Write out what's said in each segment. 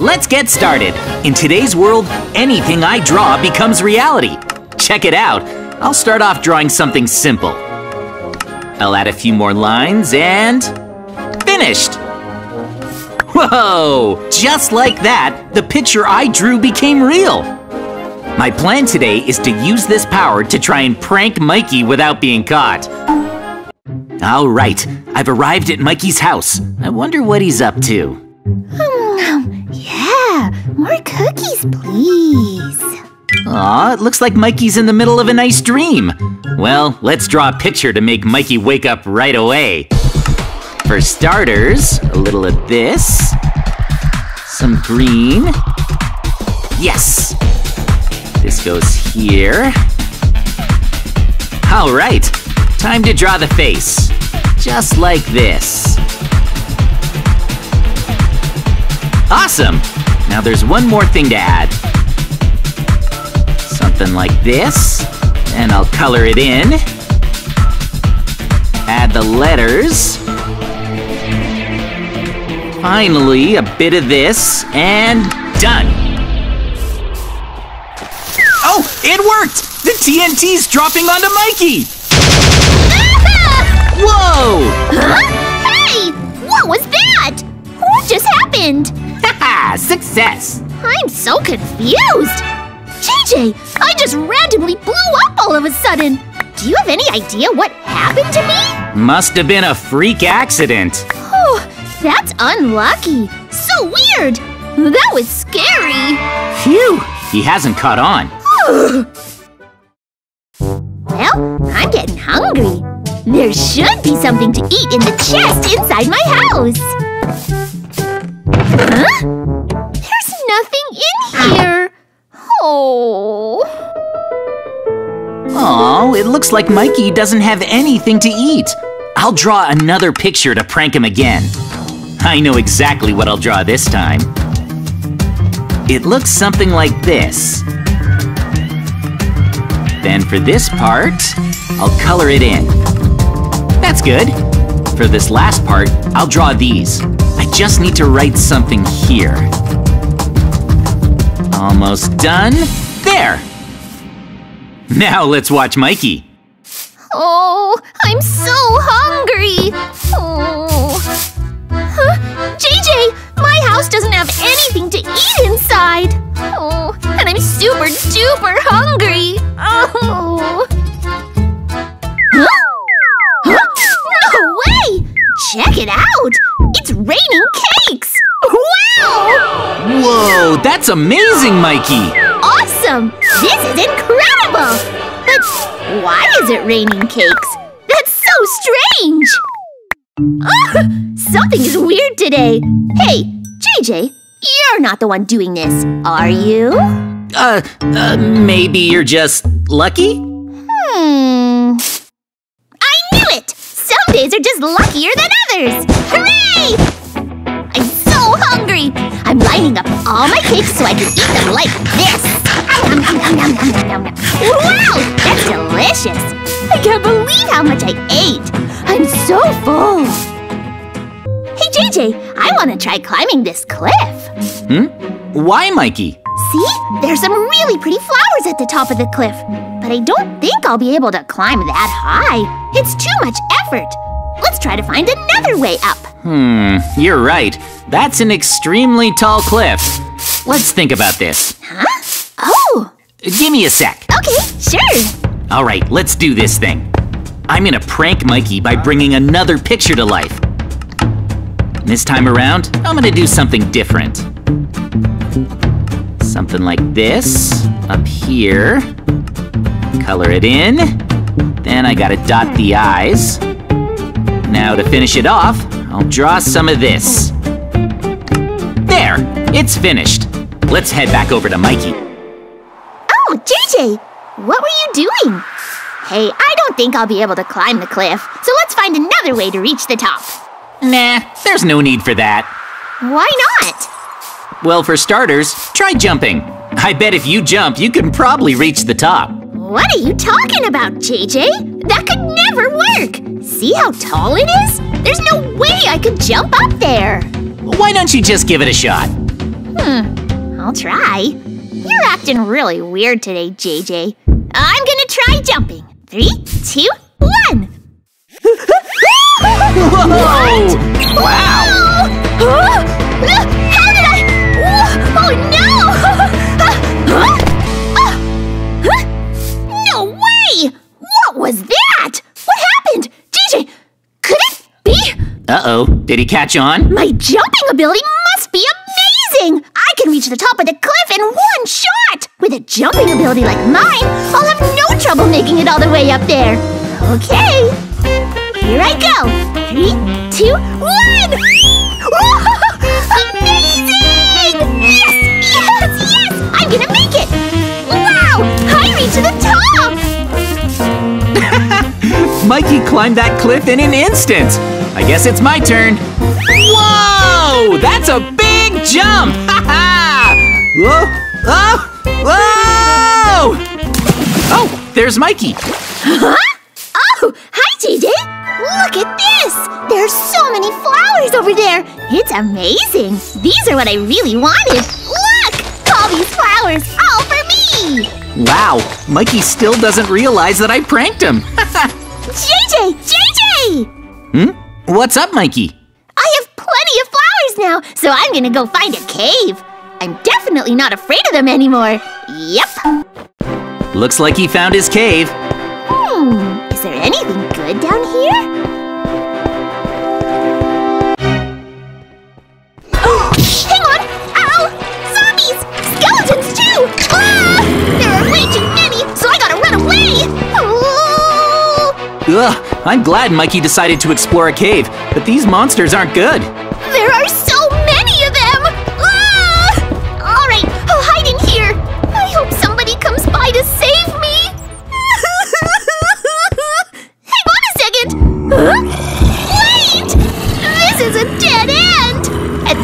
Let's get started. In today's world, anything I draw becomes reality. Check it out. I'll start off drawing something simple. I'll add a few more lines and... finished! Whoa! Just like that, the picture I drew became real. My plan today is to use this power to try and prank Mikey without being caught. All right, I've arrived at Mikey's house. I wonder what he's up to. More cookies, please. Aw, it looks like Mikey's in the middle of a nice dream. Well, let's draw a picture to make Mikey wake up right away. For starters, a little of this. Some green. Yes! This goes here. All right, time to draw the face. Just like this. Awesome! Now there's one more thing to add. Something like this. And I'll color it in. Add the letters. Finally, a bit of this, and done! Oh, it worked! The TNT's dropping onto Mikey! Whoa! Huh? Hey! What was that? What just happened? Success! I'm so confused! JJ, I just randomly blew up all of a sudden! Do you have any idea what happened to me? Must have been a freak accident. Oh, that's unlucky. So weird. That was scary. Phew, he hasn't caught on. Well, I'm getting hungry. There should be something to eat in the chest inside my house. Huh? Looks like Mikey doesn't have anything to eat. I'll draw another picture to prank him again. I know exactly what I'll draw this time. It looks something like this. Then for this part, I'll color it in. That's good. For this last part, I'll draw these. I just need to write something here. Almost done. There! Now let's watch Mikey. House doesn't have anything to eat inside. Oh, and I'm super duper hungry. Oh. Huh? No way! Check it out! It's raining cakes! Wow! Whoa, that's amazing, Mikey! Awesome! This is incredible! But why is it raining cakes? That's so strange! Ah, something is weird today. Hey, JJ, you're not the one doing this, are you? Uh, uh, maybe you're just lucky? Hmm. I knew it! Some days are just luckier than others! Hooray! I'm so hungry! I'm lining up all my cakes so I can eat them like this! Nom, nom, nom. Wow! That's delicious! I can't believe how much I ate! I'm so full! Hey, JJ, I want to try climbing this cliff. Hmm? Why, Mikey? See? There's some really pretty flowers at the top of the cliff. But I don't think I'll be able to climb that high. It's too much effort. Let's try to find another way up. Hmm, you're right. That's an extremely tall cliff. Let's think about this. Huh? Oh, Give me a sec. okay, sure. All right, let's do this thing. I'm gonna prank Mikey by bringing another picture to life. This time around, I'm gonna do something different. Something like this, up here. Color it in. Then I gotta dot the eyes. Now to finish it off, I'll draw some of this. There, it's finished. Let's head back over to Mikey. Oh, JJ, what were you doing? Hey, I don't think I'll be able to climb the cliff, so let's find another way to reach the top. Nah, there's no need for that. Why not? Well, for starters, try jumping. I bet if you jump, you can probably reach the top. What are you talking about, JJ? That could never work. See how tall it is? There's no way I could jump up there. Why don't you just give it a shot? Hmm, I'll try. You're acting really weird today, JJ. I'm gonna try jumping. Three, two, one. Whoa! Wow! Huh? How did I? Oh no! Huh? No way! What was that? What happened? JJ, could it be? Uh-oh, did he catch on? My jumping ability must be amazing! I can reach the top of the cliff in one shot! With a jumping ability like mine, I'll have no trouble making it all the way up there. Okay, here I go. Three, two, one! Amazing! Yes, yes, yes! I'm gonna make it! Wow! I reached the top! Mikey climbed that cliff in an instant. I guess it's my turn. Whoa! That's a big jump! Ha ha! Whoa! Oh! Whoa! Oh, there's Mikey. Huh? Oh, hi, JJ! Look at this! There's so many flowers over there! It's amazing! These are what I really wanted! Look! All these flowers, all for me! Wow, Mikey still doesn't realize that I pranked him. JJ! JJ! hmm? What's up, Mikey? I have plenty of flowers now, so I'm gonna go find a cave. I'm definitely not afraid of them anymore. Yep. Looks like he found his cave. Hmm, is there anything good down here? Oh, hang on! Ow! Zombies! Skeletons too! Ah! There are way too many, so I gotta run away! Oh, Ugh, I'm glad Mikey decided to explore a cave, but these monsters aren't good. there are so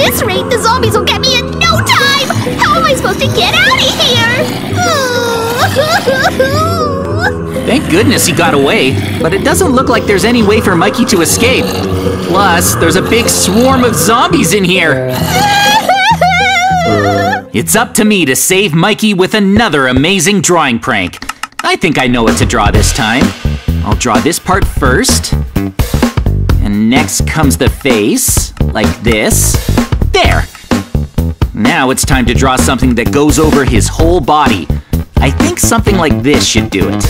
this rate, the zombies will get me in no time. How am I supposed to get out of here? Thank goodness he got away, but it doesn't look like there's any way for Mikey to escape. Plus, there's a big swarm of zombies in here. It's up to me to save Mikey with another amazing drawing prank. I think I know what to draw this time. I'll draw this part first. And next comes the face, like this. There! Now it's time to draw something that goes over his whole body. I think something like this should do it.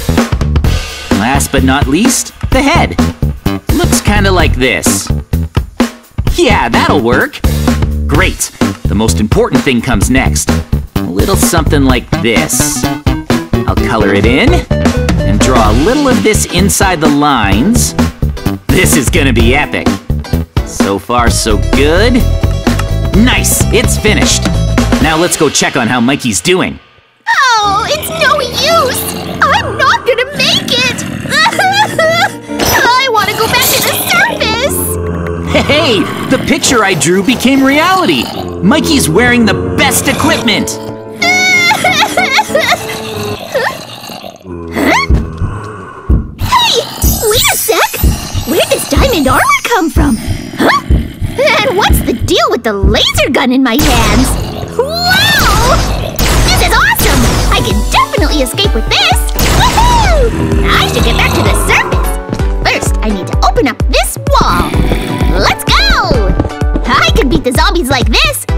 Last but not least, the head. Looks kinda like this. Yeah, that'll work. Great. The most important thing comes next. A little something like this. I'll color it in and draw a little of this inside the lines. This is gonna be epic. So far, so good. Nice, it's finished. Now let's go check on how Mikey's doing. Oh, it's no use! I'm not gonna make it! I want to go back to the surface! Hey, the picture I drew became reality. Mikey's wearing the best equipment. Hey, wait a sec! Where'd this diamond armor come from? With the laser gun in my hands? Wow! This is awesome! I can definitely escape with this! Woohoo! I should get back to the surface. First, I need to open up this wall. Let's go! I can beat the zombies like this.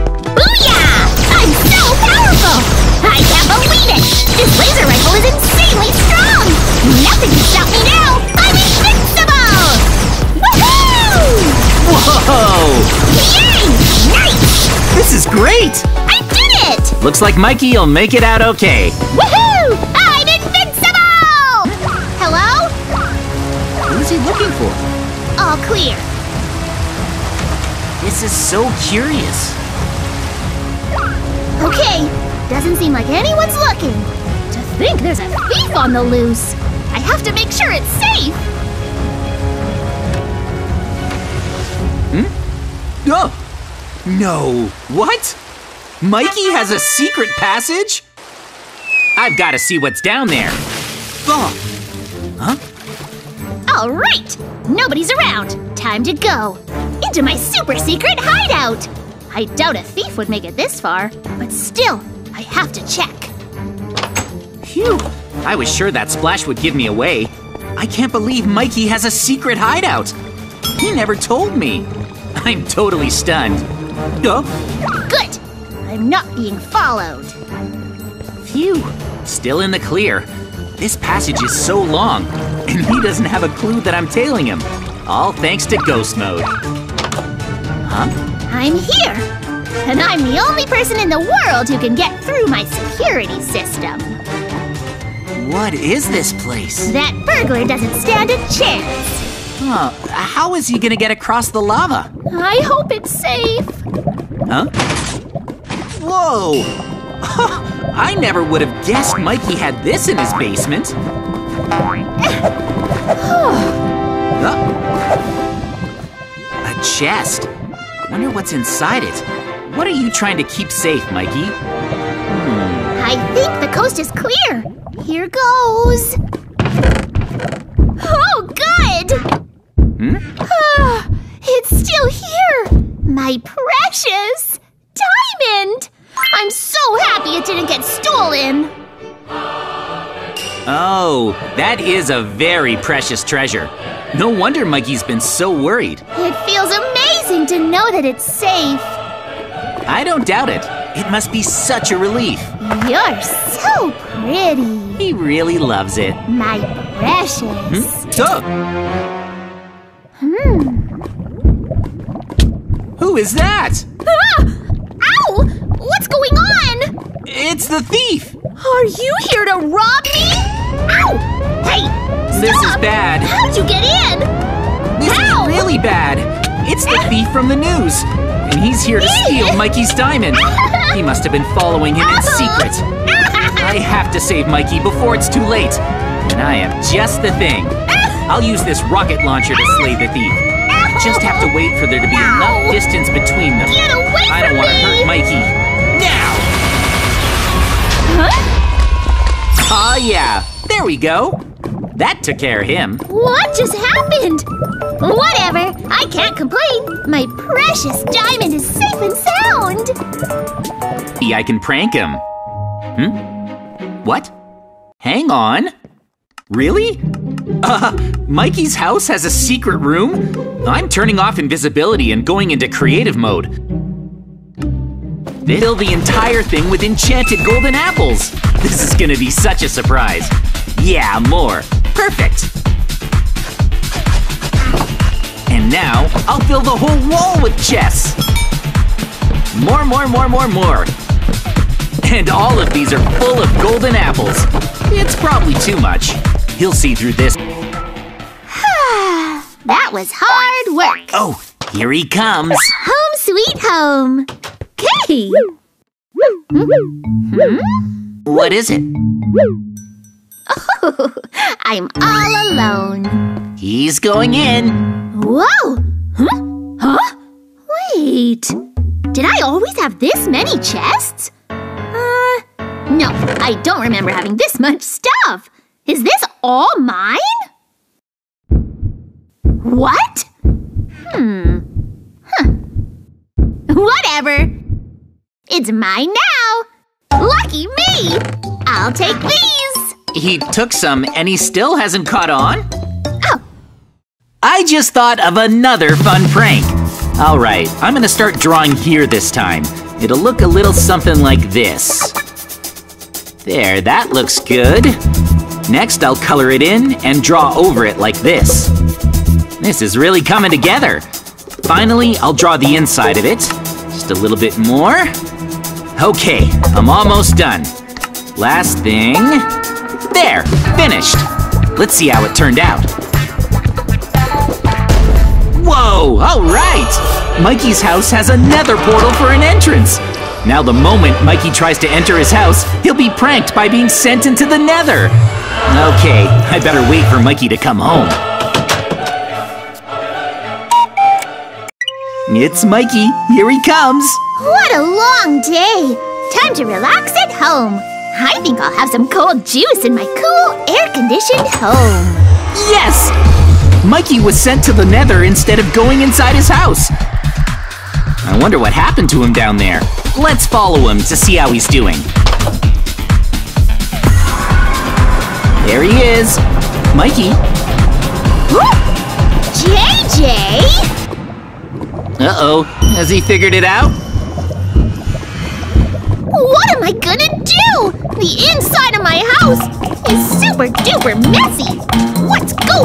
Great! I did it! Looks like Mikey will make it out okay. Woohoo! I'm invincible! Hello? Who's he looking for? All clear. This is so curious. Okay, doesn't seem like anyone's looking. To think there's a thief on the loose. I have to make sure it's safe. Hmm? Oh! No! What? Mikey has a secret passage? I've got to see what's down there. Oh! Huh? All right, nobody's around. Time to go into my super secret hideout. I doubt a thief would make it this far, but still, I have to check. Phew! I was sure that splash would give me away. I can't believe Mikey has a secret hideout. He never told me. I'm totally stunned. Oh, Good! I'm not being followed. phew! Still in the clear. This passage is so long, and he doesn't have a clue that I'm tailing him. All thanks to ghost mode. Huh? I'm here! And I'm the only person in the world who can get through my security system. What is this place? That burglar doesn't stand a chance. Huh? How is he gonna get across the lava? I hope it's safe. Huh? Whoa! I never would have guessed Mikey had this in his basement. Huh? A chest. Wonder what's inside it. What are you trying to keep safe, Mikey? I think the coast is clear. Here goes. Oh, good! Hmm? It's still here! My precious diamond! I'm so happy it didn't get stolen! Oh, that is a very precious treasure. No wonder Mikey's been so worried. It feels amazing to know that it's safe. I don't doubt it. It must be such a relief. You're so pretty, He really loves it. my precious. Hmm? Oh, Hmm. Who is that? Ah! Ow! What's going on? It's the thief. Are you here to rob me? Ow! Hey! This is bad. How'd you get in? This Ow! is really bad. It's the thief from the news. And he's here to steal Mikey's diamond. He must have been following him in secret. I have to save Mikey before it's too late. And I am just the thing. I'll use this rocket launcher to slay the thief. Just have to wait for there to be enough distance between them. Get away I don't want to hurt Mikey. Now! Huh? Oh yeah, there we go. That took care of him. What just happened? Whatever. I can't complain. My precious diamond is safe and sound. Maybe I can prank him. Hmm? What? Hang on. Really? Uh, Mikey's house has a secret room? I'm turning off invisibility and going into creative mode. Fill the entire thing with enchanted golden apples. This is gonna be such a surprise. Yeah, more. Perfect. And now, I'll fill the whole wall with chess. More, more, more, more, more. And all of these are full of golden apples. It's probably too much. He'll see through this. That was hard work. Oh, here he comes. Home sweet home. Okay. What is it? I'm all alone. He's going in. Whoa! Huh? Huh? Wait. Did I always have this many chests? Uh, no, I don't remember having this much stuff. Is this all mine? What? Hmm. Huh. Whatever. It's mine now. Lucky me. I'll take these. He took some and he still hasn't caught on? Oh, I just thought of another fun prank. All right, I'm gonna start drawing here this time. It'll look a little something like this. There, that looks good. Next, I'll color it in and draw over it like this. This is really coming together. Finally, I'll draw the inside of it. Just a little bit more. Okay, I'm almost done. Last thing. There, finished. Let's see how it turned out. Whoa, all right! Mikey's house has another portal for an entrance. Now the moment Mikey tries to enter his house, he'll be pranked by being sent into the nether. Okay, I better wait for Mikey to come home. It's Mikey. Here he comes. What a long day! Time to relax at home. I think I'll have some cold juice in my cool, air-conditioned home. Yes! Mikey was sent to the nether instead of going inside his house. I wonder what happened to him down there. Let's follow him to see how he's doing. There he is. Mikey, JJ? uh-oh, has he figured it out? What am I gonna do? The inside of my house is super duper messy. What's going